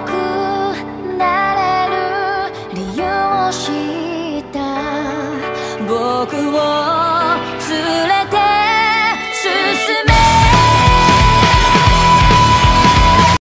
くなれる理由を知った。僕を